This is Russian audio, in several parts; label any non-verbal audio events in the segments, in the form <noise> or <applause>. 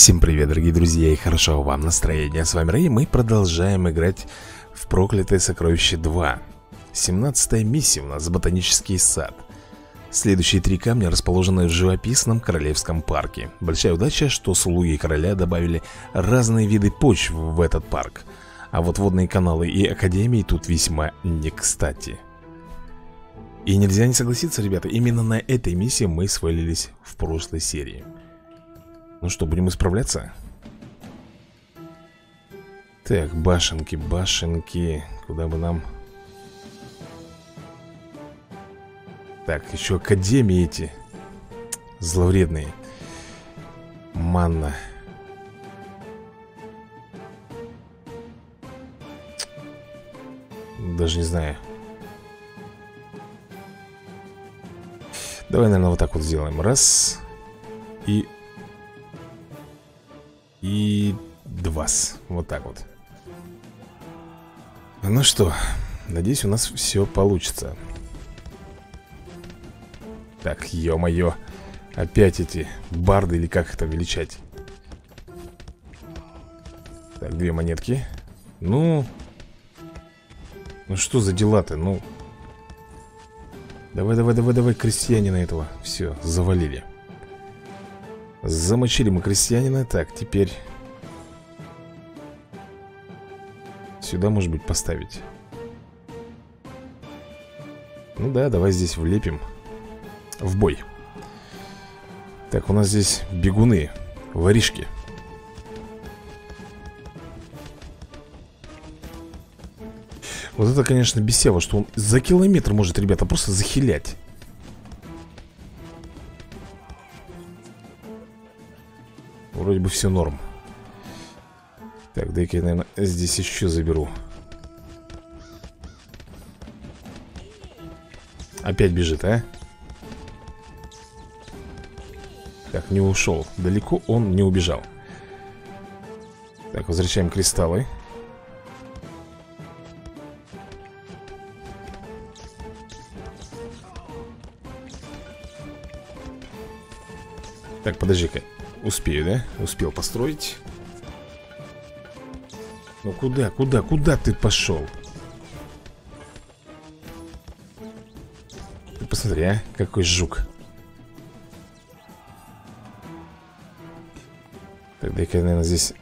Всем привет, дорогие друзья, и хорошего вам настроения С вами Рэй, мы продолжаем играть в Проклятое Сокровище 2 17 миссия у нас, Ботанический сад. Следующие три камня расположены в живописном Королевском парке. Большая удача, что слуги короля добавили разные виды почв в этот парк. А вот водные каналы и академии тут весьма не кстати. И нельзя не согласиться, ребята, именно на этой миссии мы свалились в прошлой серии ну что, будем исправляться? Так, башенки, башенки. Куда бы нам... Так, еще академии эти Зловредные. Манна. Даже не знаю. Давай, наверное, вот так вот сделаем. Раз. И и два. Вот так вот. Ну что, надеюсь, у нас все получится. Так, ё-моё. Опять эти барды или как это величать? Так, две монетки. Ну... Ну что за дела-то? Ну... Давай, давай, давай, давай, крестьянина этого. Все, завалили. Замочили мы крестьянина. Так, теперь Сюда, может быть, поставить. Ну да, давай здесь влепим В бой. Так, у нас здесь бегуны Воришки. Вот это, конечно, бесево, что он за километр может, ребята, просто захилять Вроде бы все норм. Так, дай-ка я, наверное, здесь еще заберу. Опять бежит, а? Так, не ушел Далеко он не убежал. Так, возвращаем кристаллы. Так, подожди-ка Успею, да? Успел построить. Ну куда, куда, куда ты пошел? Ты посмотри, а, какой жук. Так, дай-ка я, наверное, здесь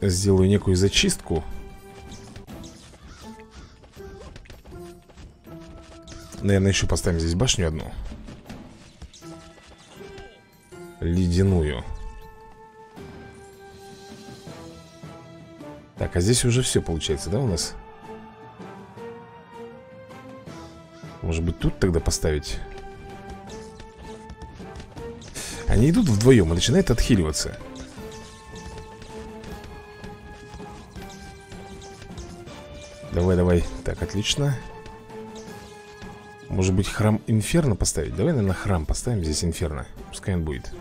сделаю некую зачистку. Наверное, еще поставим здесь башню одну. Ледяную Так, а здесь уже все получается, да, у нас? Может быть, тут тогда поставить? Они идут вдвоем и начинают отхиливаться Давай, давай Так, отлично Может быть, храм Инферно поставить? Давай, наверное, храм поставим здесь Инферно Пускай он будет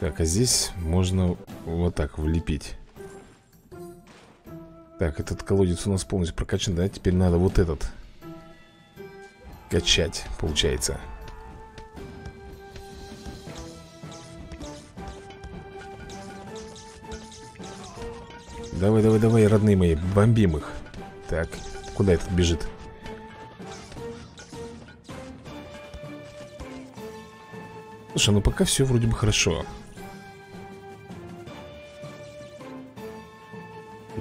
Так, а здесь можно вот так влепить Так, этот колодец у нас полностью прокачан, да? Теперь надо вот этот Качать, получается Давай, давай, давай, родные мои, бомбим их Так, куда этот бежит? Слушай, ну пока все вроде бы хорошо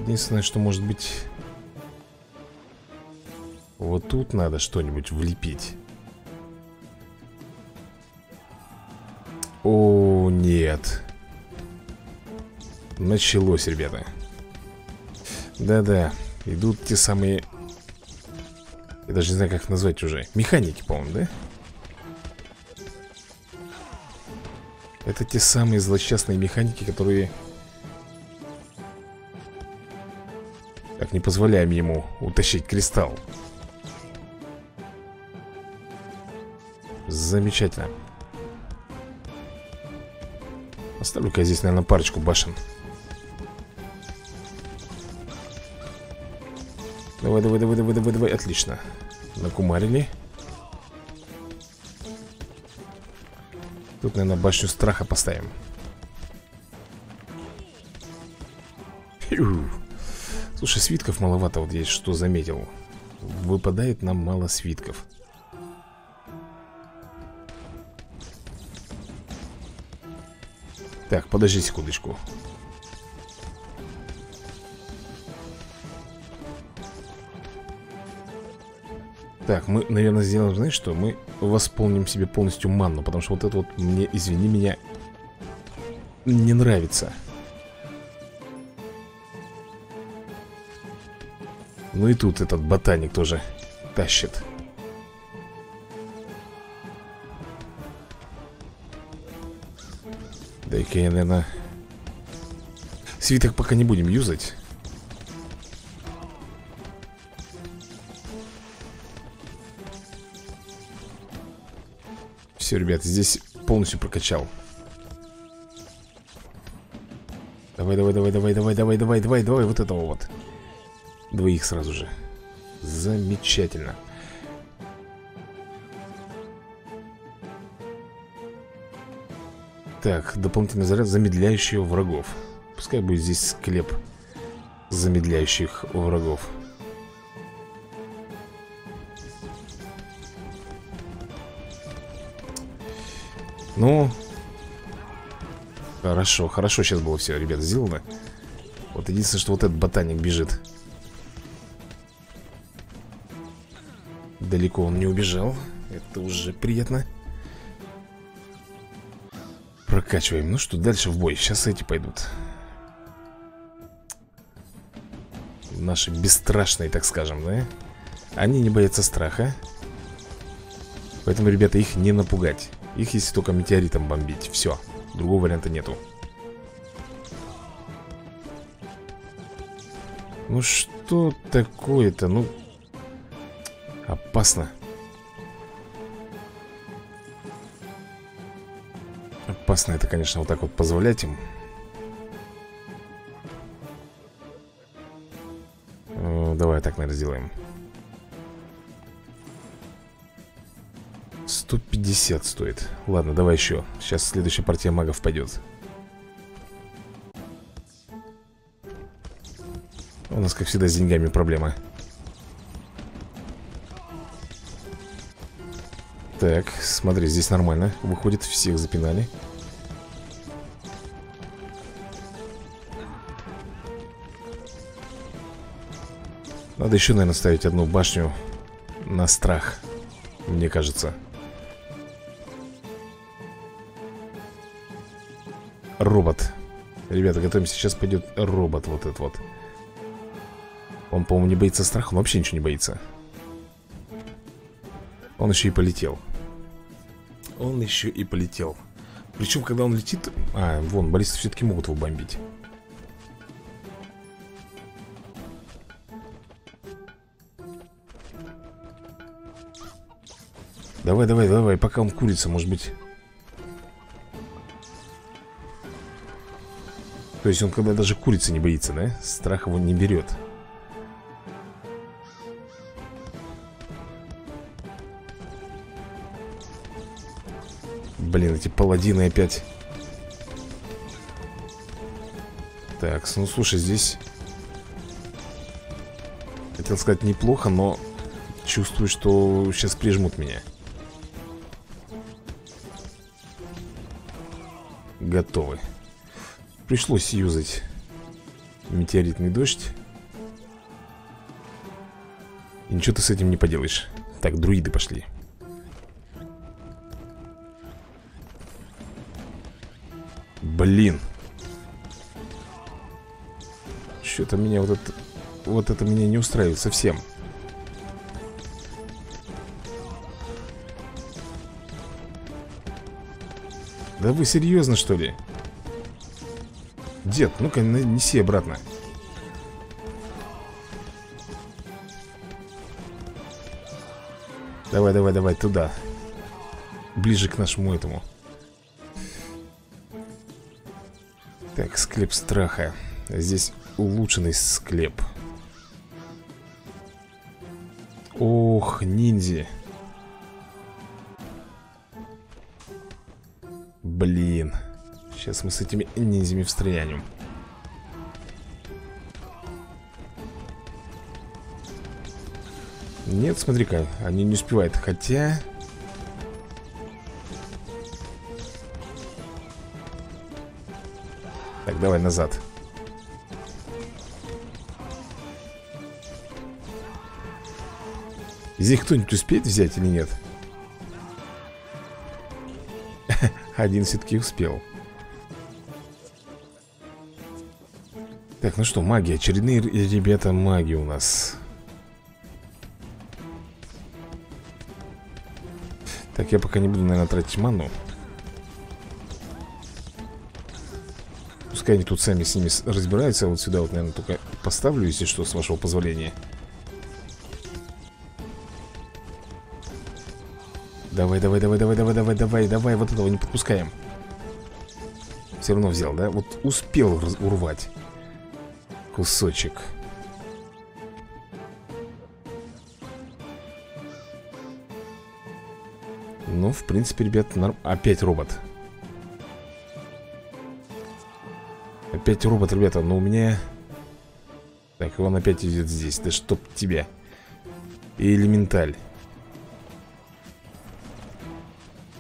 Единственное, что может быть Вот тут надо что-нибудь влепить. О, нет. Началось, ребята. Да-да Идут те самые Я даже не знаю, как их назвать уже. Механики, по-моему, да? Это те самые злосчастные механики, которые Так, не позволяем ему утащить кристалл. Замечательно. Оставлю-ка здесь, наверное, парочку башен. Давай, давай, давай, давай, давай, давай, отлично. Накумарили. Тут, наверное, башню страха поставим. Фью. Слушай, свитков маловато вот есть, что заметил. Выпадает нам мало свитков. Так, подожди секундочку. Так, мы, наверное, сделаем, знаешь что? Мы восполним себе полностью манну Потому что вот это вот мне, извини меня, не нравится Ну и тут этот ботаник тоже тащит. Дай-ка я, наверное Свиток пока не будем юзать. Все, ребят, здесь полностью прокачал. Давай, давай, давай, давай, давай, давай, давай, давай, давай, вот этого вот Двоих сразу же. Замечательно. Так, дополнительный заряд замедляющий врагов. Пускай будет здесь склеп замедляющих врагов. Ну Хорошо, хорошо сейчас было все, ребят, сделано. Вот единственное, что вот этот ботаник бежит Далеко он не убежал. Это уже приятно. Прокачиваем. Ну что, дальше в бой. Сейчас эти пойдут. Наши бесстрашные, так скажем, да? Они не боятся страха. Поэтому, ребята, их не напугать. Их если только метеоритом бомбить. Все, другого варианта нету. Ну что такое-то? Ну, Опасно. Опасно это, конечно, вот так вот позволять им. О, Давай так, наверное, сделаем. 150 стоит. Ладно, давай еще. Сейчас следующая партия магов пойдет. У нас, как всегда, с деньгами проблема Так, смотри, здесь нормально Выходит, всех запинали. Надо еще, наверное, ставить одну башню На страх Мне кажется. Робот. Ребята, готовимся, сейчас пойдет робот вот этот вот. Он, по-моему, не боится страха Он вообще ничего не боится. Он еще и полетел он еще и полетел. Причем, когда он летит... А, вон, баллисты все-таки могут его бомбить. Давай, давай, давай, пока он курица, может быть. То есть он когда даже курицы не боится, да? Страх его не берет эти паладины опять. Так, ну слушай, здесь Хотел сказать неплохо, но Чувствую, что сейчас прижмут меня. Готовы. Пришлось юзать Метеоритный дождь. И ничего ты с этим не поделаешь. Так, друиды пошли Блин. Что-то меня вот это Вот это меня не устраивает совсем. Да вы серьезно что ли? Дед, ну-ка неси обратно. Давай, давай, давай, туда. Ближе к нашему этому Так, склеп страха. Здесь улучшенный склеп. Ох, ниндзи Блин. Сейчас мы с этими ниндзями встрянем. Нет, смотри-ка, они не успевают Хотя... Давай назад. Здесь кто-нибудь успеет взять или нет? <laughs> Один все-таки успел. Так, ну что, магия. Очередные ребята маги у нас. Так, я пока не буду, наверное, тратить ману Пускай они тут сами с ними разбираются. Вот сюда вот, наверное, только поставлю, если что, с вашего позволения. Давай, давай, давай, давай, давай, давай, давай, давай, вот этого не подпускаем. Все равно взял, да? Вот успел урвать Кусочек. Ну, в принципе, ребят, норм... опять робот Опять робот, ребята, но у меня... Так, он опять идет здесь Да чтоб тебя. И элементаль.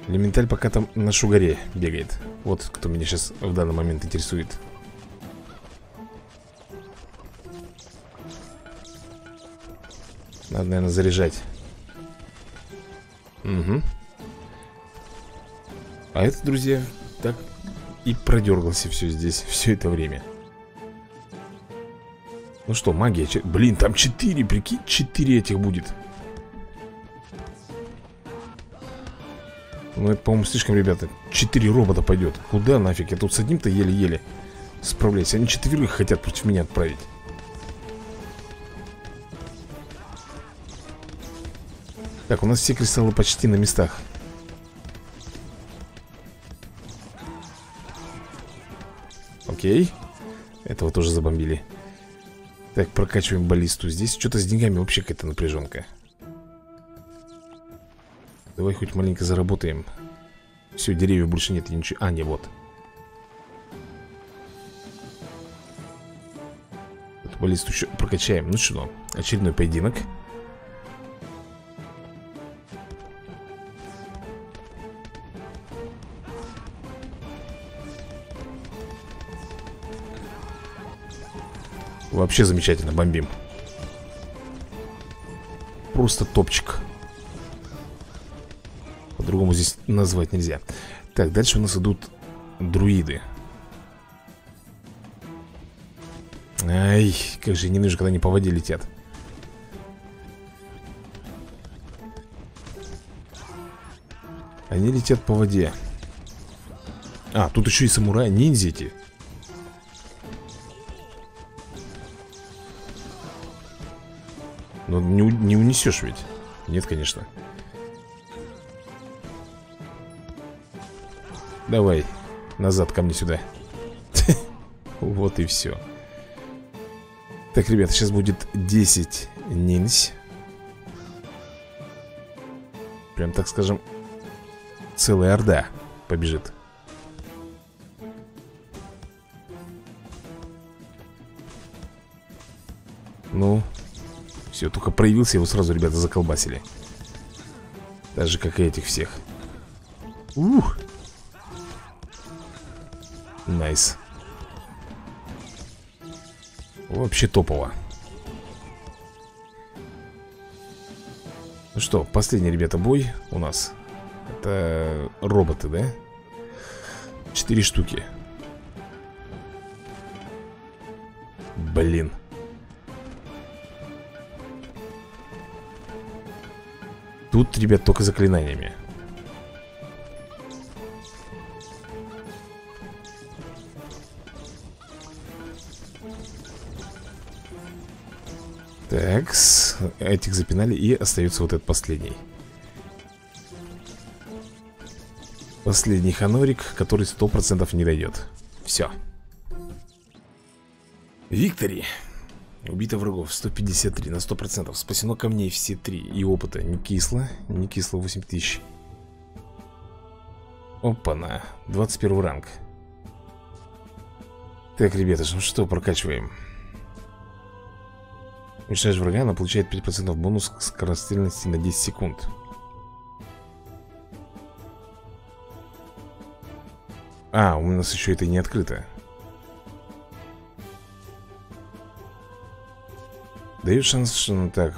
Элементаль пока там на шугаре бегает. Вот кто меня сейчас в данный момент интересует. Надо, наверное, заряжать. Угу А это, друзья, так и продергался все здесь <laughs> Все это время. Ну что, магия Блин, там 4, прикинь, 4 этих будет. Ну это, по-моему, слишком, ребята Четыре робота пойдет Куда нафиг? Я тут с одним-то еле-еле справляюсь. Они четверых хотят против меня отправить. Так, у нас все кристаллы почти на местах Окей. Этого тоже забомбили. Так, прокачиваем баллисту Здесь. Что-то с деньгами вообще какая-то напряженка Давай хоть маленько заработаем. Все, деревьев больше нет, ничего. А, не, вот. Баллисту еще прокачаем. Ну что, очередной поединок Вообще замечательно, бомбим. Просто топчик. По-другому здесь назвать нельзя. Так, дальше у нас идут друиды. Ай, как же не нужно, когда они по воде летят. Они летят по воде. А, тут еще и самураи, ниндзя эти Но не, не унесешь ведь. Нет, конечно. Давай, назад ко мне сюда. <laughs> Вот и все Так, ребята, сейчас будет 10 ниндзь Прям, так скажем, целая орда побежит. Ну, все, только проявился, его сразу ребята заколбасили. Так как и этих всех. Ух! Nice. Вообще топово. Ну что, последний, ребята, бой у нас. Это роботы, да? Четыре штуки. Блин Тут, ребят, только заклинаниями. Так, этих запинали и остается вот этот последний. Последний ханорик, который сто процентов не дойдет. Все Виктори Убито врагов 153 на 100% Спасено камней все три. И опыта не кисло Не кисло 8000 Опа-на. 21 ранг. Так, ребята, ну что, прокачиваем. Уничтожаешь врага, она получает 5% бонус к скорострельности на 10 секунд. А, у нас еще это не открыто Дает шанс, так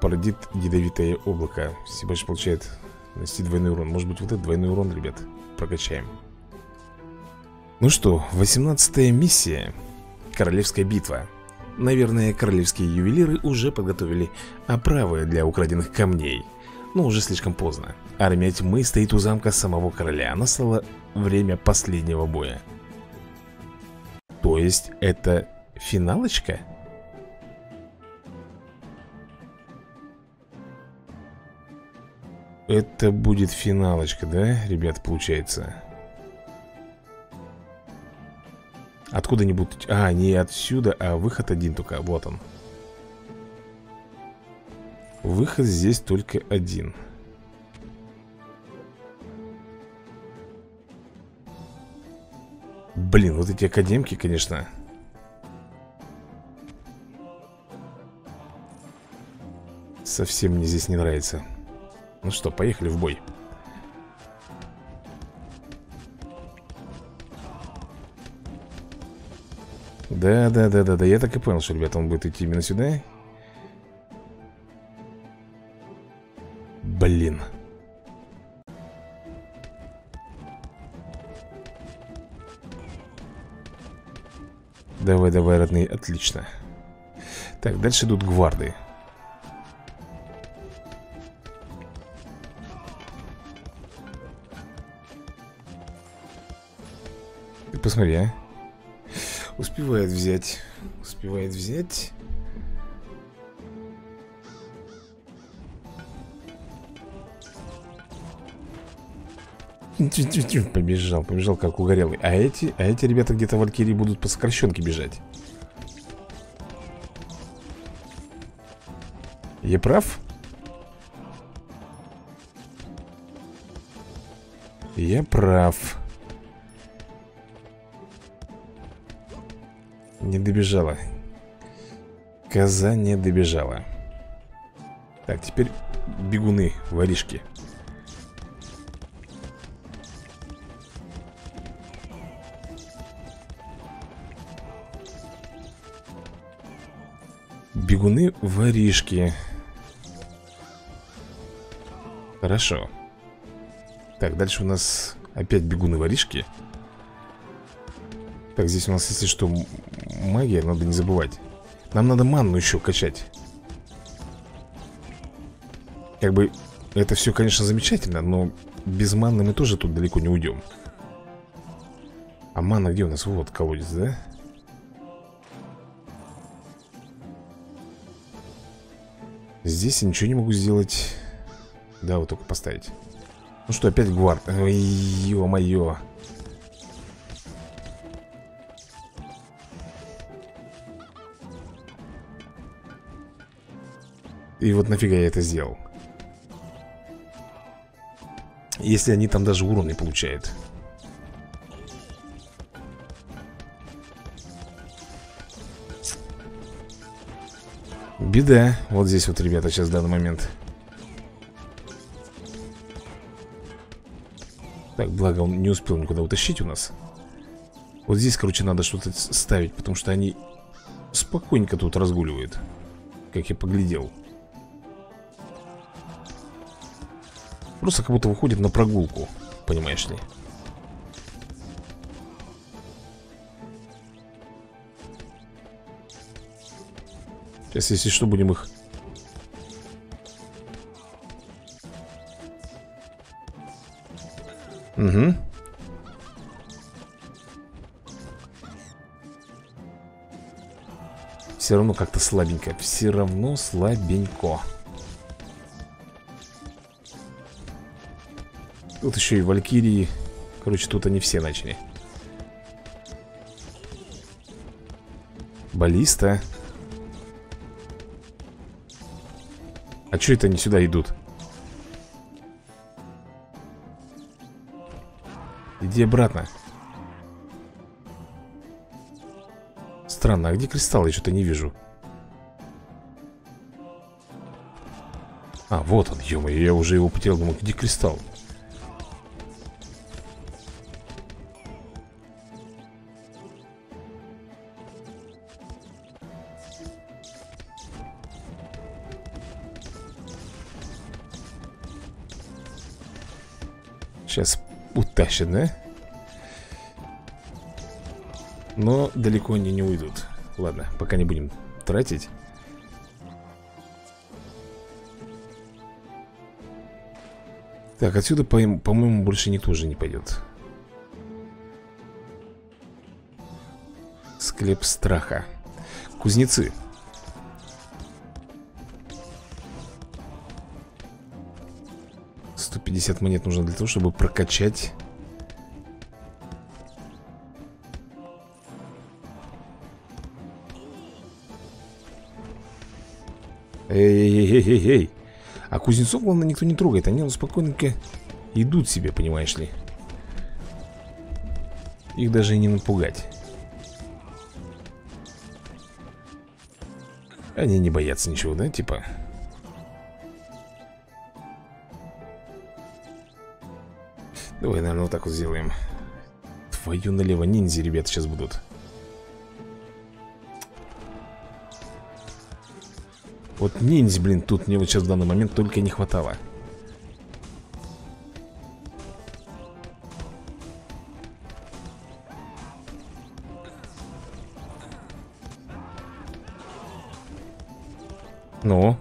Породит ядовитое облако. Лишь получает нанести двойной урон. Может быть вот этот двойной урон, ребят Прокачаем. Ну что, 18 миссия. Королевская битва. Наверное, королевские ювелиры уже подготовили оправы для украденных камней. Но уже слишком поздно. Армия тьмы стоит у замка самого короля. Настало время последнего боя. То есть это финалочка? Это будет финалочка, да, ребят, получается? Откуда-нибудь... А, не отсюда, а выход один только. Вот он. Выход здесь только один. Блин, вот эти академки, конечно... Совсем мне здесь не нравится. Ну что, поехали в бой. Да, да, да, да, да, я так и понял, что, ребята, он будет идти именно сюда. Блин. Давай, давай, родные, отлично. Так, дальше идут гварды. Посмотри, а. Успевает взять. Успевает взять. Побежал, побежал как угорелый А эти, а эти ребята где-то в Валькирии будут по сокращенке бежать Я прав? Я прав Не добежала. Коза не добежала. Так, теперь бегуны, воришки. Бегуны, воришки. Хорошо. Так, дальше у нас опять бегуны-воришки Так, здесь у нас, если что, магия, надо не забывать. Нам надо манну еще качать. Как бы это все, конечно, замечательно Но без манны мы тоже тут далеко не уйдем А манна где у нас? Вот колодец, да? Здесь я ничего не могу сделать. Да, вот только поставить. Ну что, опять гвард? Ой, ё-моё И вот нафига я это сделал? Если они там даже урон не получают. Беда. Вот здесь вот, ребята, сейчас в данный момент. Так, благо он не успел никуда утащить у нас. Вот здесь, короче, надо что-то ставить Потому что они спокойненько тут разгуливают Как я поглядел Просто как будто выходит на прогулку Понимаешь ли. Сейчас, если что, будем их Угу Все равно как-то слабенько Все равно слабенько Тут еще и Валькирии. Короче, тут они все начали. Баллиста. А что это они сюда идут? Иди обратно. Странно, а где кристалл? Я что-то не вижу. А, вот он, ё я уже его потерял, думаю, где кристалл? Сейчас утащат, да? Но далеко они не уйдут. Ладно, пока не будем тратить. Так, отсюда, по-моему, по больше никто уже не пойдет Склеп страха. Кузнецы 150 монет нужно для того, чтобы прокачать. Эй-эй-эй-эй-эй А кузнецов, главное, никто не трогает Они спокойненько идут себе, понимаешь ли. Их даже и не напугать. Они не боятся ничего, да, типа Давай, наверное, вот так вот сделаем. Твою налево ниндзя, ребята, сейчас будут. Вот ниндзя, блин, тут мне вот сейчас в данный момент только не хватало. Ну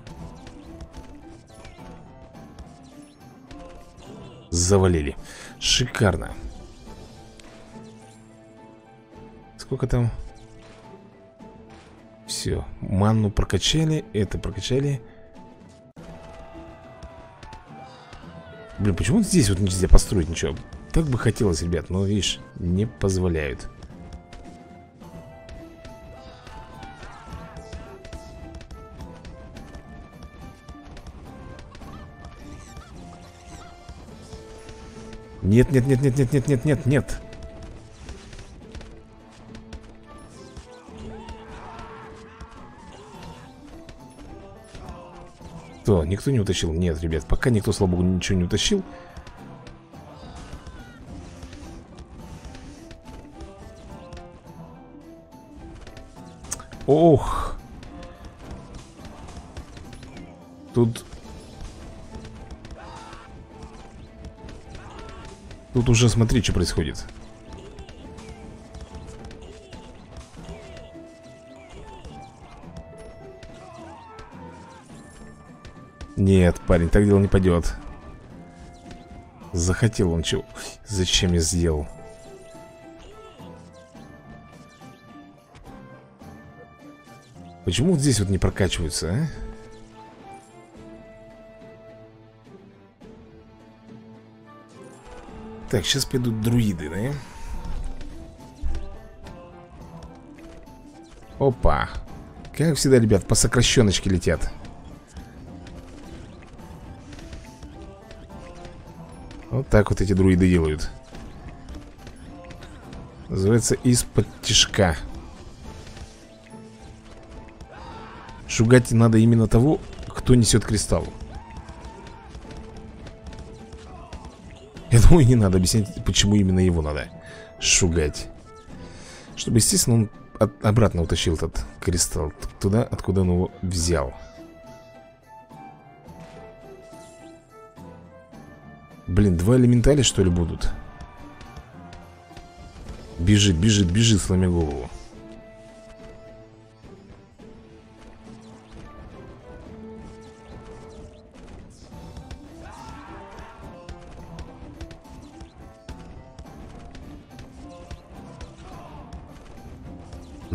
Завалили Шикарно Сколько там? Все, манну прокачали Это прокачали Блин, почему здесь вот нельзя построить ничего? Так бы хотелось, ребят, но, видишь, не позволяют Нет, нет, нет, нет, нет, нет, нет, нет, нет. Кто? Никто не утащил? Нет, ребят, пока никто, слава богу, ничего не утащил. Ох! Тут Тут уже смотри, что происходит. Нет, парень, так дело не пойдет. Захотел он чего? Зачем я сделал? Почему вот здесь вот не прокачиваются, а? Так, сейчас пойдут друиды, да? Опа. Как всегда, ребят, по сокращеночке летят. Вот так вот эти друиды делают. Называется из-под тишка. Шугать надо именно того, кто несет кристалл Я думаю, не надо объяснять, почему именно его надо шугать. Чтобы, естественно, он от, обратно утащил этот кристалл туда, откуда он его взял. Блин, два элементаля, что ли, будут? Бежит, бежит, бежит, сломя голову.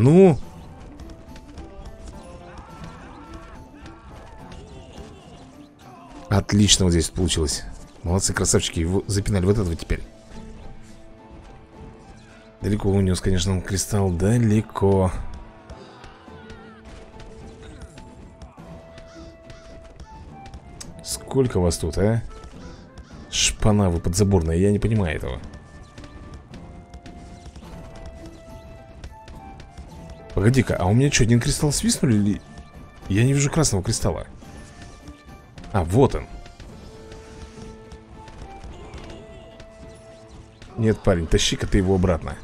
Ну? Отлично вот здесь получилось Молодцы, красавчики, его запинали вот этого теперь Далеко унес, конечно, он кристалл Далеко Сколько вас тут, а? Шпана вы подзаборная, я не понимаю этого Погоди-ка, а у меня что, один кристалл свистнули или... Я не вижу красного кристалла. А, вот он. Нет, парень, тащи-ка ты его обратно.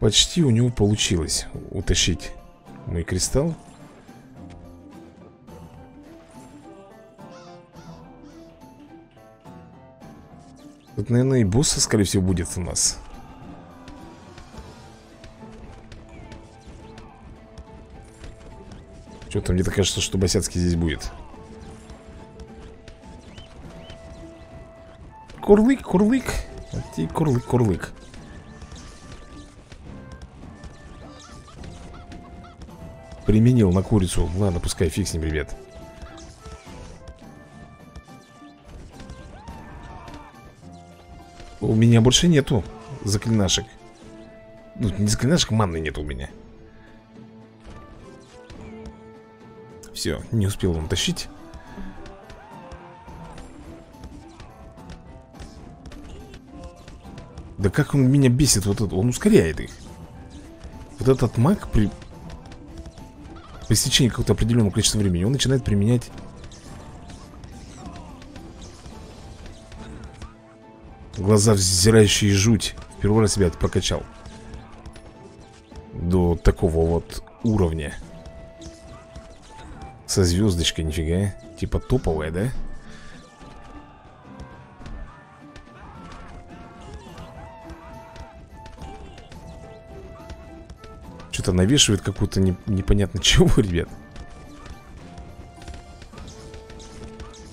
Почти у него получилось утащить мой кристалл Тут, наверное, и босса, скорее всего, будет у нас. Что-то мне так кажется, что Босяцкий здесь будет. Курлык, курлык. Ти курлык, курлык. Применил на курицу. Ладно, пускай фиг с ним, ребят У меня больше нету заклинашек. Ну, не заклинашек, манны нет у меня. Все, не успел он тащить. Да как он меня бесит вот это Он ускоряет их. Вот этот маг при... По истечении какого-то определенного количества времени Он начинает применять Глаза взирающие жуть раз себя прокачал. До такого вот уровня. Со звездочкой, нифига Типа топовая, да? Что-то навешивает какую-то не, непонятно <laughs> чего, ребят.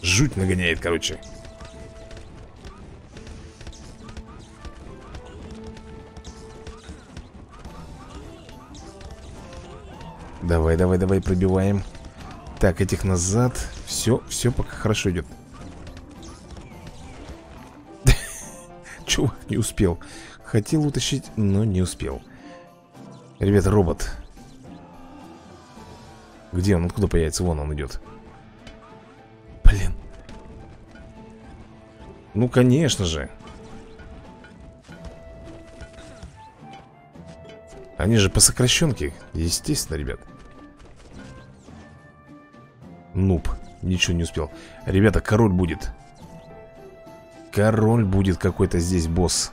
Жуть нагоняет, короче Давай, давай, давай, пробиваем. Так, этих назад. Все, все пока хорошо идет <laughs> Чувак не успел. Хотел утащить, но не успел. Ребята, робот. Где он? Откуда появится? Вон он идет Блин. Ну, конечно же. Они же по сокращенке Естественно, ребят Нуб. Ничего не успел. Ребята, король будет. Король будет какой-то здесь босс.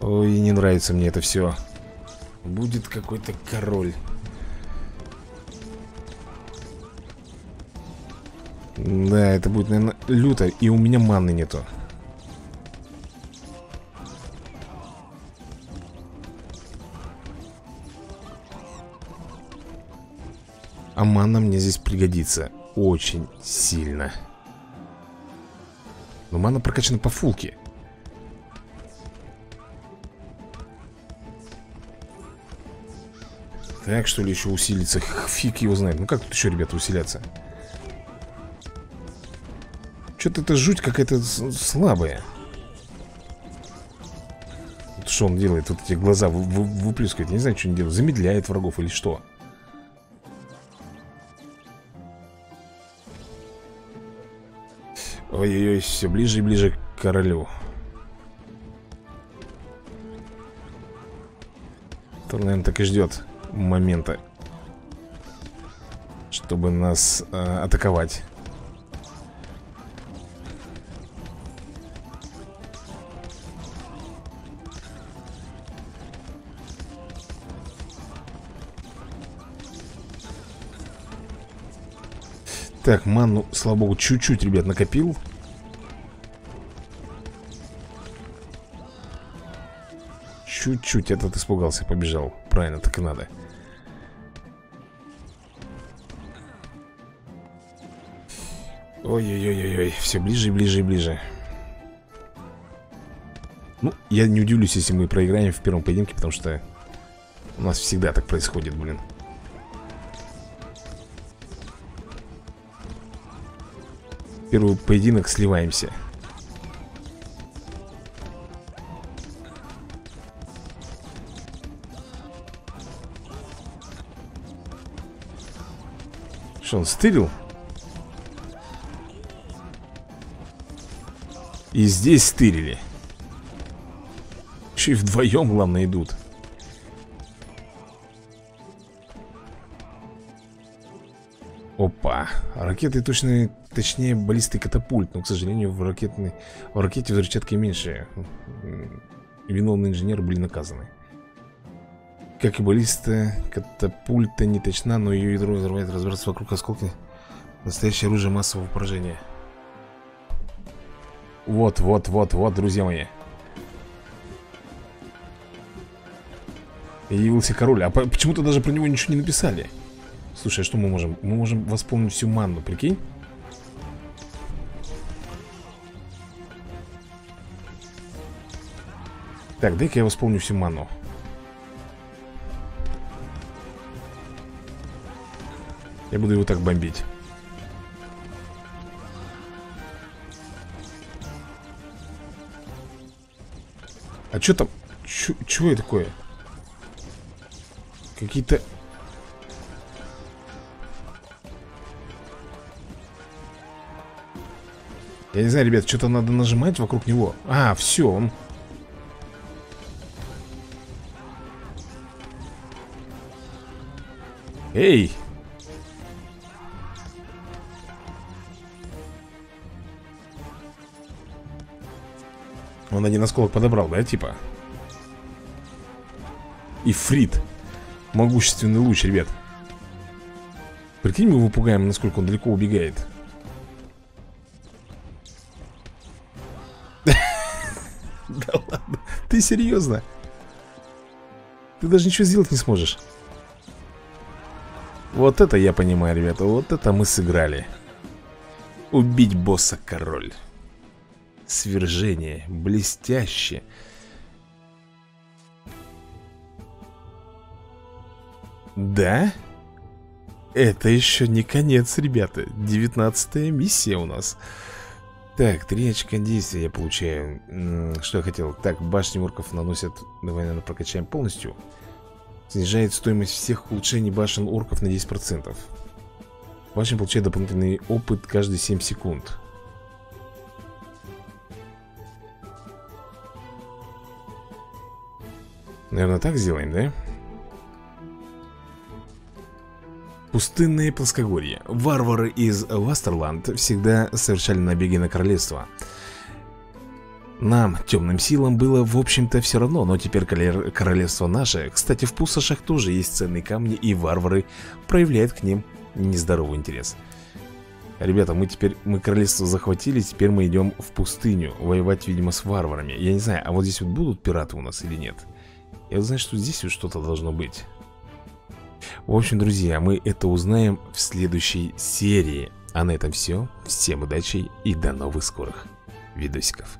Ой, не нравится мне это все Будет какой-то король. Да, это будет, наверное, люто И у меня манны нету А мана мне здесь пригодится Очень сильно Но мана прокачана по фулке Так, что ли, еще усилиться? Фиг его знает Ну как тут еще, ребята, усиляться? Что-то это жуть какая-то слабая Что он делает? Вот эти глаза выплескивает не знаю, что он делает Замедляет врагов или что? Ой-ой-ой, все ближе и ближе к королю. То, наверное, так и ждет момента Чтобы нас э, атаковать Так, манну, слава богу, чуть-чуть, ребят, накопил. Чуть-чуть этот испугался, побежал. Правильно, так и надо. Ой-ой-ой-ой, все ближе и ближе и ближе. Ну, я не удивлюсь, если мы проиграем в первом поединке Потому что у нас всегда так происходит, блин первый поединок сливаемся. Что, он стырил? И здесь стырили. Еще и вдвоем, главное, идут. Опа. Ракеты точно, точнее баллисты катапульт Но, к сожалению, в, ракетной, в ракете взрывчатки меньше. Виновные инженеры были наказаны. Как и баллиста, катапульта не точна Но ее ядро взрывает разбираться вокруг осколки Настоящее оружие массового поражения. Вот, вот, вот, вот, друзья мои. Явился король. А почему-то даже про него ничего не написали Слушай, а что мы можем? Мы можем восполнить всю манну, прикинь? Так, дай-ка я восполню всю ману Я буду его так бомбить А что там? Чего это такое? Какие-то Я не знаю, ребят, что-то надо нажимать вокруг него А, все, он... Эй! Он один осколок подобрал, да, типа? Ифрит Могущественный луч, ребят Прикинь, мы его пугаем, насколько он далеко убегает ты серьезно? Ты даже ничего сделать не сможешь. Вот это я понимаю, ребята Вот это мы сыграли. Убить босса король. Свержение Блестяще. Да? Это еще не конец, ребята. Девятнадцатая миссия у нас так, три очка действия я получаю. Что я хотел? Так, башни орков наносят. Давай, наверное, прокачаем полностью. Снижает стоимость всех улучшений башен орков на 10% Башня получает дополнительный опыт каждые 7 секунд. Наверное, так сделаем, да? Пустынные плоскогорья. Варвары из Вастерланд всегда совершали набеги на королевство. Нам, темным силам, было в общем-то все равно, но теперь королевство наше. Кстати, в пустошах тоже есть ценные камни, и варвары проявляют к ним нездоровый интерес. Ребята, мы теперь, мы королевство захватили, теперь мы идем в пустыню, воевать, видимо, с варварами. Я не знаю, а вот здесь вот будут пираты у нас или нет? Я вот знаю, что здесь вот что-то должно быть. В общем, друзья, мы это узнаем в следующей серии. А на этом все. Всем удачи и до новых скорых видосиков.